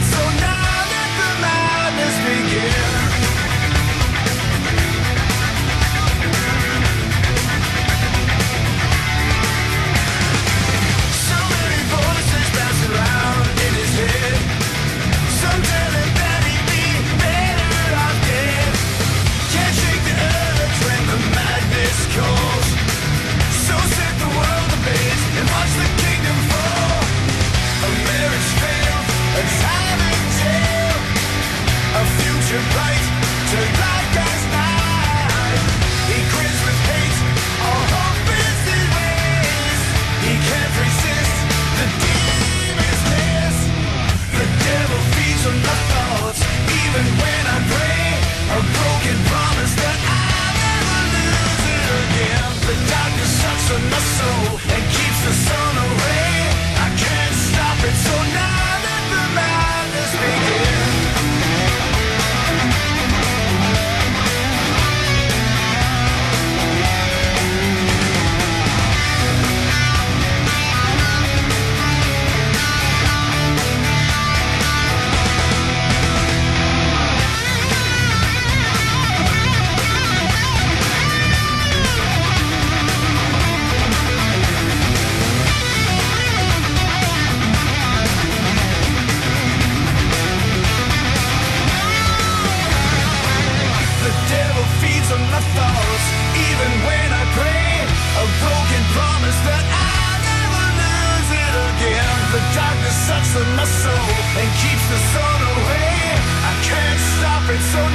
So now let the madness begin.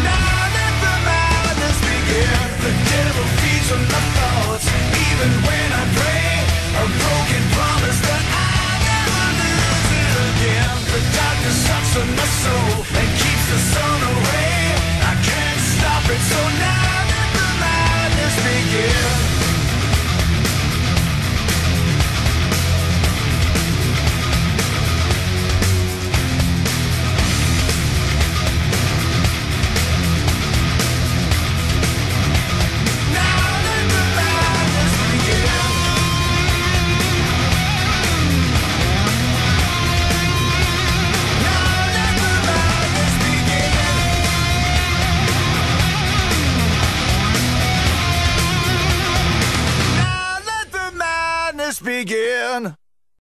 now. Begin.